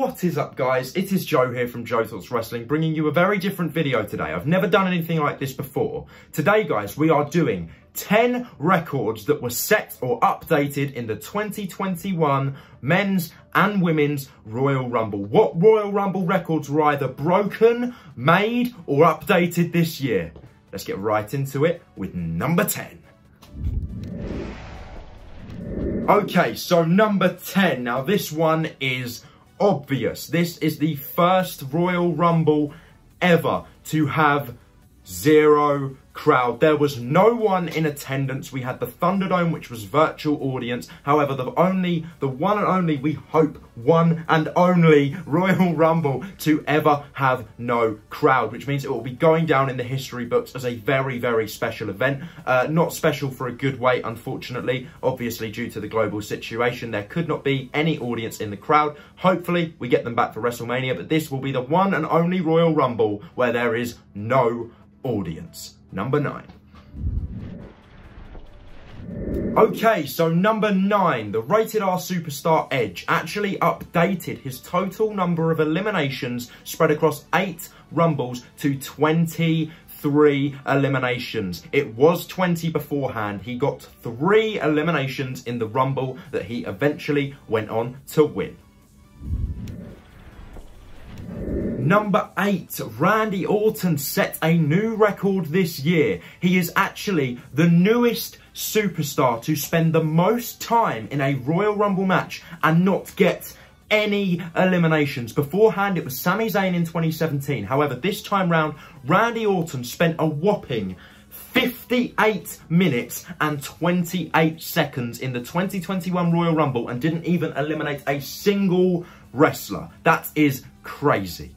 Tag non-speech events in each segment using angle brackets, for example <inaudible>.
What is up guys? It is Joe here from Joe Talks Wrestling bringing you a very different video today. I've never done anything like this before. Today guys, we are doing 10 records that were set or updated in the 2021 men's and women's Royal Rumble. What Royal Rumble records were either broken, made or updated this year? Let's get right into it with number 10. Okay, so number 10. Now this one is obvious. This is the first Royal Rumble ever to have zero crowd. There was no one in attendance. We had the Thunderdome, which was virtual audience. However, the only, the one and only, we hope, one and only Royal <laughs> Rumble to ever have no crowd, which means it will be going down in the history books as a very, very special event. Uh, not special for a good way, unfortunately. Obviously, due to the global situation, there could not be any audience in the crowd. Hopefully, we get them back for WrestleMania, but this will be the one and only Royal Rumble where there is no audience. Number nine. Okay, so number nine, the Rated R Superstar Edge actually updated his total number of eliminations spread across eight Rumbles to 23 eliminations. It was 20 beforehand. He got three eliminations in the Rumble that he eventually went on to win. Number eight, Randy Orton set a new record this year. He is actually the newest superstar to spend the most time in a Royal Rumble match and not get any eliminations. Beforehand, it was Sami Zayn in 2017. However, this time round, Randy Orton spent a whopping 58 minutes and 28 seconds in the 2021 Royal Rumble and didn't even eliminate a single wrestler. That is crazy.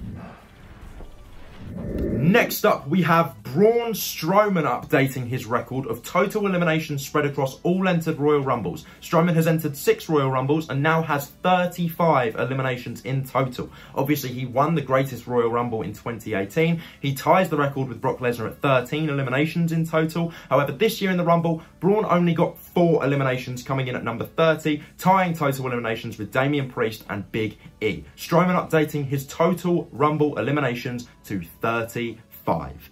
Next up, we have Braun Strowman updating his record of total eliminations spread across all entered Royal Rumbles. Strowman has entered six Royal Rumbles and now has 35 eliminations in total. Obviously, he won the greatest Royal Rumble in 2018. He ties the record with Brock Lesnar at 13 eliminations in total. However, this year in the Rumble, Braun only got four eliminations coming in at number 30, tying total eliminations with Damian Priest and Big E. Strowman updating his total Rumble eliminations to 35.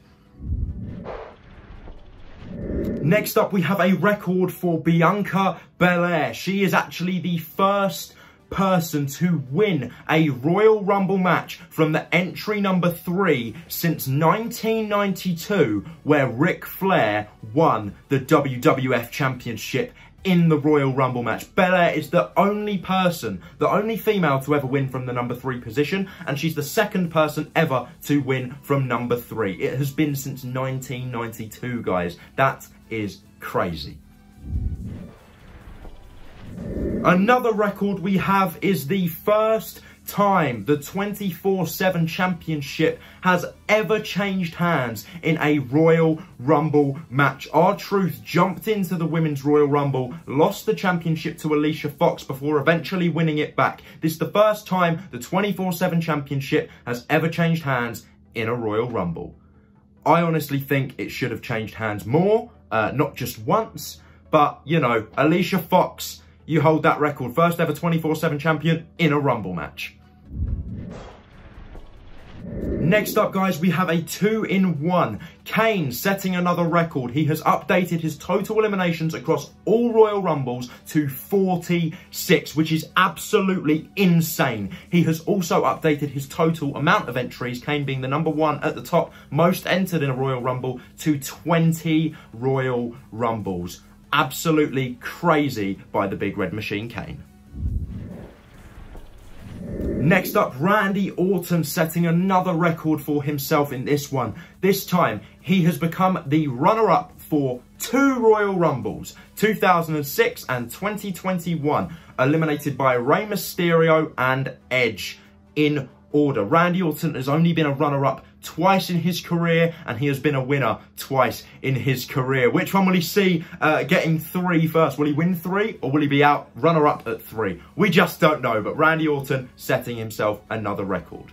Next up, we have a record for Bianca Belair. She is actually the first person to win a Royal Rumble match from the entry number three since 1992, where Ric Flair won the WWF Championship in the Royal Rumble match. Belair is the only person, the only female to ever win from the number three position, and she's the second person ever to win from number three. It has been since 1992, guys. That is crazy. Another record we have is the first time the 24-7 championship has ever changed hands in a Royal Rumble match. R-Truth jumped into the Women's Royal Rumble, lost the championship to Alicia Fox before eventually winning it back. This is the first time the 24-7 championship has ever changed hands in a Royal Rumble. I honestly think it should have changed hands more, uh, not just once, but, you know, Alicia Fox, you hold that record. First ever 24-7 champion in a Rumble match. Next up, guys, we have a two-in-one. Kane setting another record. He has updated his total eliminations across all Royal Rumbles to 46, which is absolutely insane. He has also updated his total amount of entries, Kane being the number one at the top, most entered in a Royal Rumble, to 20 Royal Rumbles. Absolutely crazy by the Big Red Machine Kane. Next up, Randy Orton setting another record for himself in this one. This time, he has become the runner-up for two Royal Rumbles, 2006 and 2021, eliminated by Rey Mysterio and Edge in order. Randy Orton has only been a runner-up twice in his career and he has been a winner twice in his career. Which one will he see uh, getting three first? Will he win three or will he be out runner-up at three? We just don't know, but Randy Orton setting himself another record.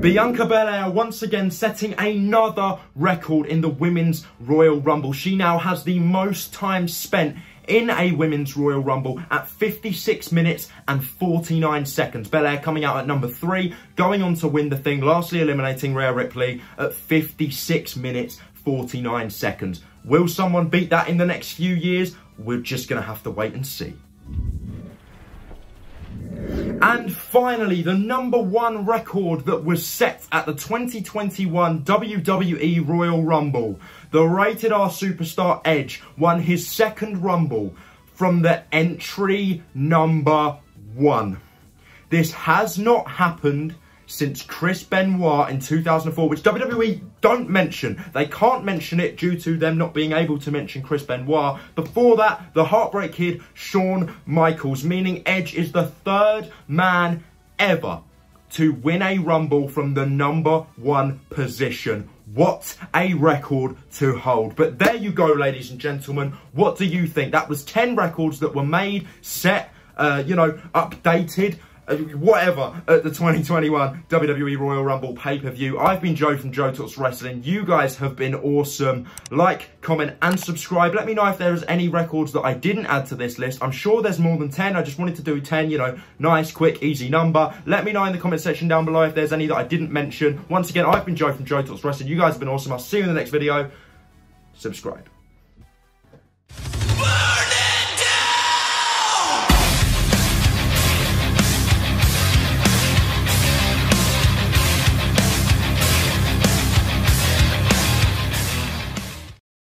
Bianca Belair once again setting another record in the Women's Royal Rumble. She now has the most time spent in a Women's Royal Rumble at 56 minutes and 49 seconds. Belair coming out at number three, going on to win the thing, lastly eliminating Rhea Ripley at 56 minutes 49 seconds. Will someone beat that in the next few years? We're just going to have to wait and see. And finally, the number one record that was set at the 2021 WWE Royal Rumble. The Rated R Superstar Edge won his second Rumble from the entry number one. This has not happened since Chris Benoit in 2004, which WWE don't mention. They can't mention it due to them not being able to mention Chris Benoit. Before that, the Heartbreak Kid, Shawn Michaels, meaning Edge is the third man ever to win a Rumble from the number one position. What a record to hold. But there you go, ladies and gentlemen. What do you think? That was 10 records that were made, set, uh, you know, updated Uh, whatever at the 2021 WWE Royal Rumble pay-per-view. I've been Joe from Joe Talks Wrestling. You guys have been awesome. Like, comment and subscribe. Let me know if there's any records that I didn't add to this list. I'm sure there's more than 10. I just wanted to do 10, you know, nice, quick, easy number. Let me know in the comment section down below if there's any that I didn't mention. Once again, I've been Joe from Joe Talks Wrestling. You guys have been awesome. I'll see you in the next video. Subscribe.